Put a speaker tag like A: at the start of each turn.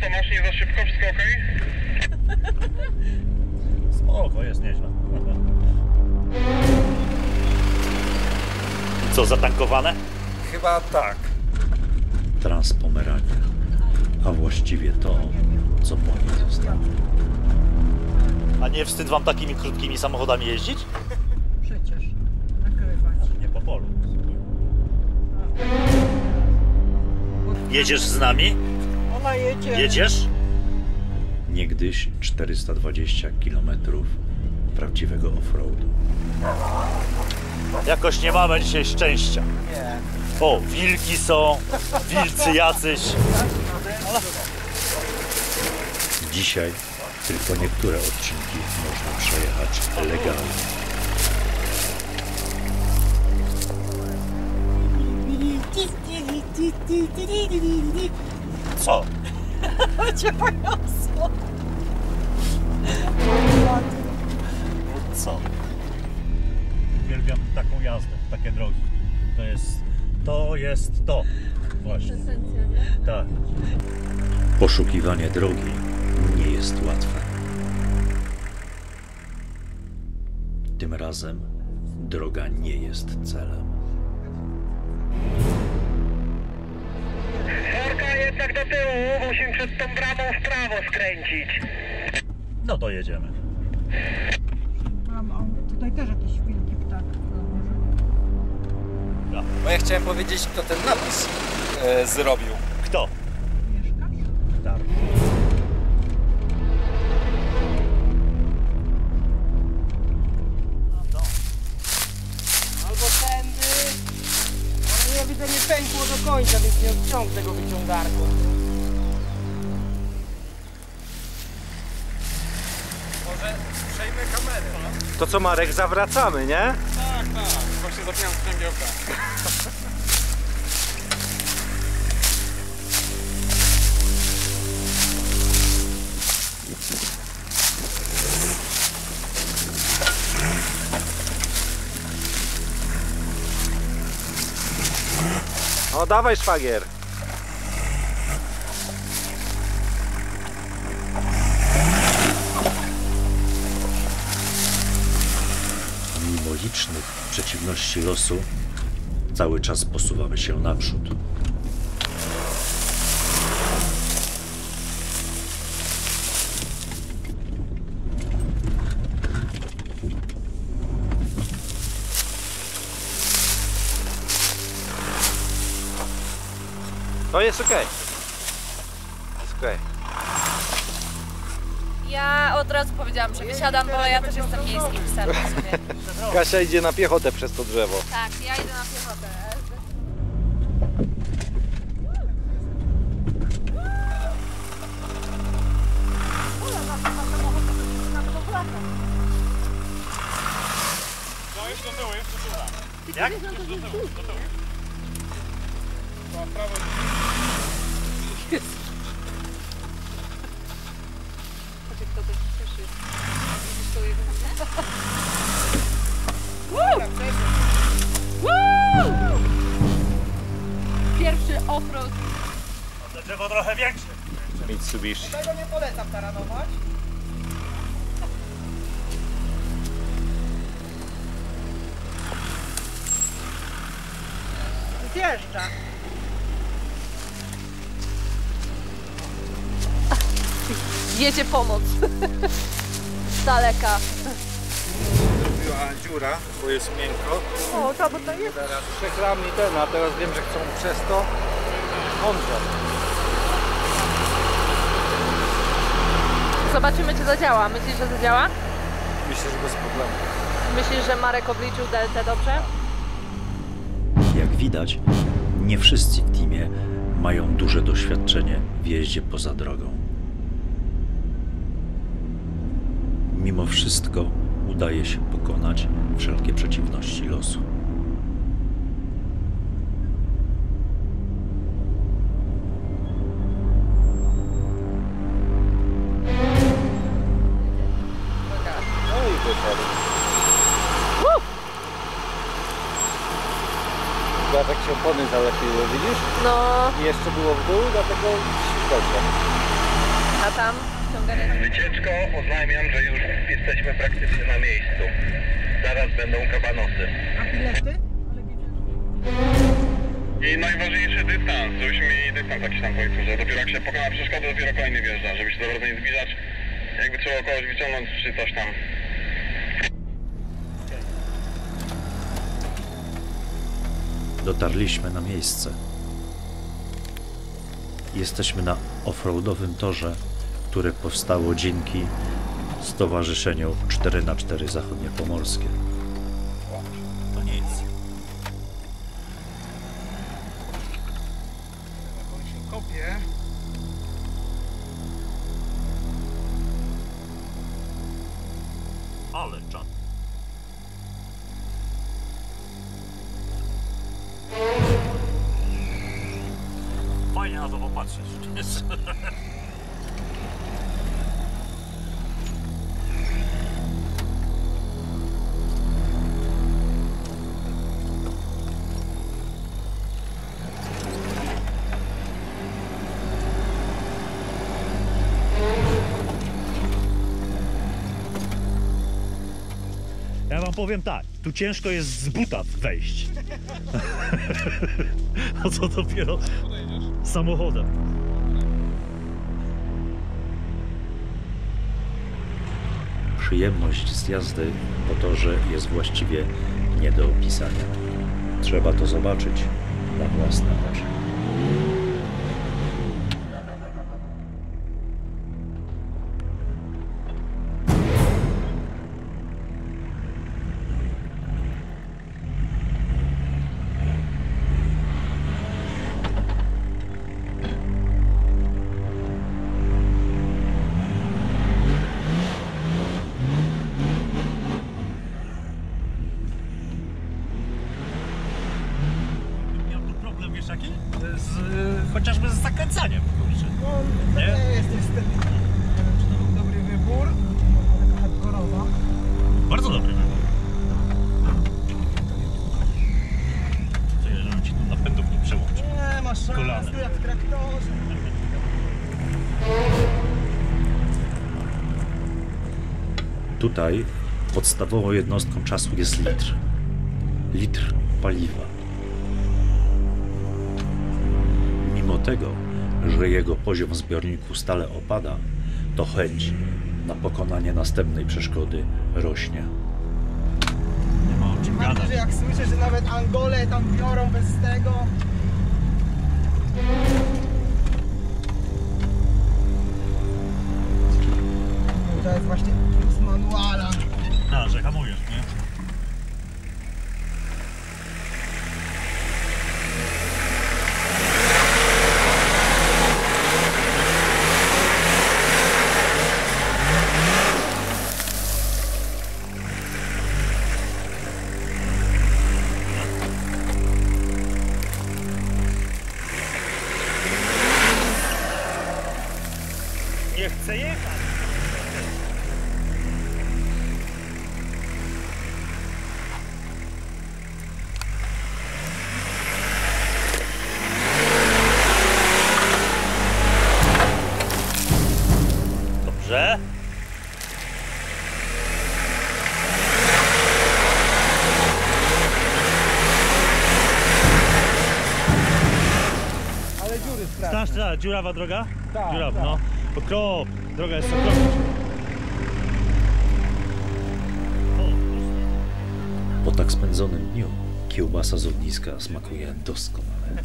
A: co masz? Nie za szybko? Wszystko okej?
B: Spoko, jest nieźle. Co, zatankowane?
C: Chyba tak.
B: Transpomerania. A właściwie to, co po niej zostało. A nie wstyd wam takimi krótkimi samochodami jeździć?
D: Przecież. Nagrywać.
B: Nie po polu. Jedziesz z nami?
D: Ona jedzie.
B: Jedziesz? Niegdyś 420 km prawdziwego offroadu. Jakoś nie mamy dzisiaj szczęścia.
C: Nie.
B: O, wilki są, wilcy jacyś. Dzisiaj tylko niektóre odcinki można przejechać legalnie. Co?
D: Cię poniosło.
B: Co? Uwielbiam taką jazdę, takie drogi. To jest to. Jest to. Właśnie. Tak. Poszukiwanie drogi nie jest łatwe. Tym razem droga nie jest celem.
A: Tyłu, musimy przed tą bramą w prawo skręcić.
B: No to jedziemy.
D: Mam, o, tutaj też jakiś wielki ptak. No, może
C: Bo ja chciałem powiedzieć, kto ten napis e, zrobił.
B: Kto?
E: Widzę nie pękło do końca, więc nie odciąg tego wyciągarką.
C: Może przejmę kamerę. To co Marek, zawracamy, nie?
A: Tak, tak. Właśnie zapinam kręgiełka.
C: O, dawaj szwagier.
B: Mimo licznych przeciwności losu, cały czas posuwamy się naprzód.
C: To jest okej. Jest okej.
F: Ja od razu powiedziałam, że wysiadam, bo ja też jestem miejskim psem.
C: Kasia idzie na piechotę przez to drzewo.
F: Tak, ja idę na piechotę.
B: Jak?
A: Jeszcze do tyłu, do tyłu.
F: Patrz, kto to też jest. Widzisz tą jego minę? Woo! Pierwszy offroad.
B: To drzewo trochę większe.
C: Mitsubishi.
E: Tego nie polecam taranować.
D: Zjeżdża.
F: Jedzie pomoc. Z daleka.
C: Była dziura, bo jest miękko.
D: O, to bo to jest.
C: Teraz przekram mi ten, a teraz wiem, że chcą przez to mądrze.
F: Zobaczymy, czy zadziała. Myślisz, że zadziała?
C: Myślę, że bez problemu.
F: Myślisz, że Marek obliczył deltę dobrze?
B: Jak widać, nie wszyscy w teamie mają duże doświadczenie w jeździe poza drogą. Mimo wszystko udaje się pokonać wszelkie przeciwności losu.
C: Jak się opony zalepiły, widzisz?
F: No,
C: I jeszcze było w dół, dlatego świetlko.
F: A tam.
A: Wycieczko, oznajmiam, że już jesteśmy praktycznie na miejscu. Zaraz będą kabanosy.
D: A bilety?
A: I najważniejszy dystans, żebyśmy mieli dystans jakiś tam powiedzmy, że dopiero jak się pokona przeszkodę, dopiero kolejny wjeżdża, żeby się za bardzo nie zbliżać. Jakby trzeba kogoś wyciągnąć czy coś tam.
B: Dotarliśmy na miejsce. Jesteśmy na offroadowym torze, które powstało dzięki Stowarzyszeniu 4x4 Zachodnie Pomorskie. To nic.
E: On się kopie.
B: Ale czad. Fajnie na to popatrzeć. wam powiem tak, tu ciężko jest z buta wejść. A co dopiero samochodem. Przyjemność z jazdy po torze jest właściwie nie do opisania. Trzeba to zobaczyć na własne oczy. Tutaj podstawową jednostką czasu jest litr. Litr paliwa. Mimo tego, że jego poziom w zbiorniku stale opada, to chęć na pokonanie następnej przeszkody rośnie. Nie ma o czym
E: Fajnie, że jak słyszę, że nawet Angole tam biorą bez tego. To jest właśnie manuala.
B: A, że hamujesz? Nie Dobrze.
E: Ale dziury straszne.
B: Straszna, dziurawa droga?
E: Tak,
B: Dziurawa,
E: tak.
B: no. Okrop, droga jest okropna. Po tak spędzonym dniu kiełbasa z ogniska smakuje doskonale.